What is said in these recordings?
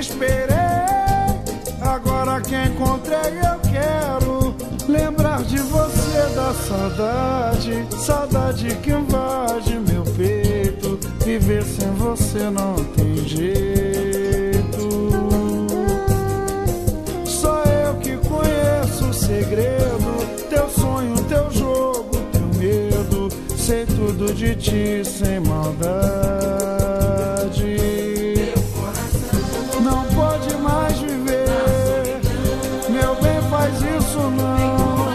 esperei. Agora que encontrei, eu quero lembrar de você da saudade. Saudade que invade meu peito. Viver sem você não tem jeito. Só eu que conheço o segredo. Teu sonho, teu jogo, teu medo. Sei tudo de ti sem maldade. Faz isso não.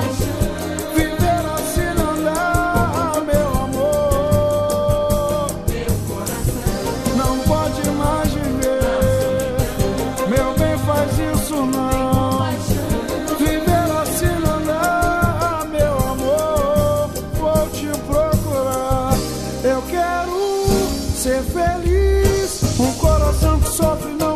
Viver assim não dá, meu amor. Não pode mais viver. Meu bem, faz isso não. Viver assim não dá, meu amor. Vou te procurar. Eu quero ser feliz. Um coração que sofre não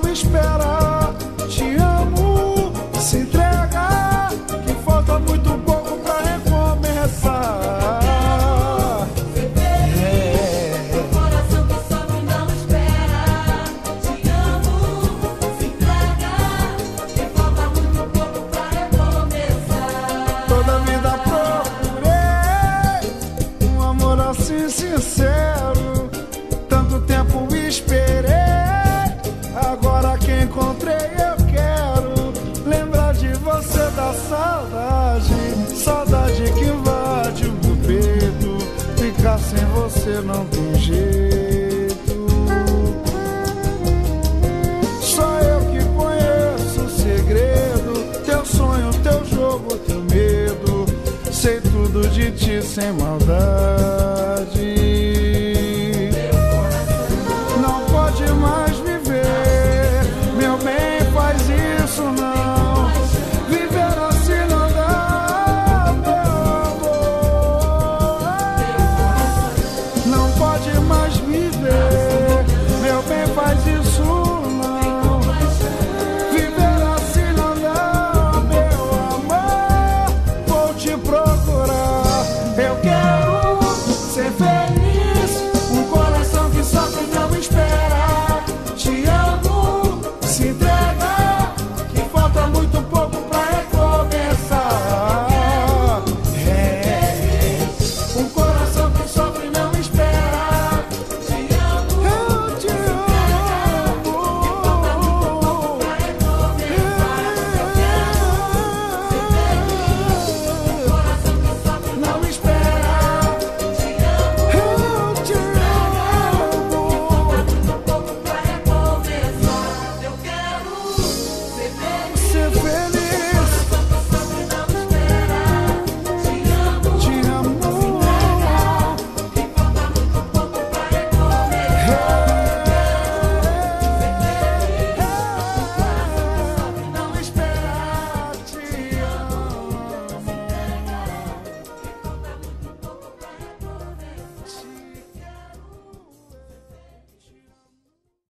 assim sincero. Tanto tempo esperei, agora que encontrei eu quero lembrar de você da saudade, saudade que invade o meu peito. Ficar sem você não tem Sei tudo de ti sem maldade. Não pode mais.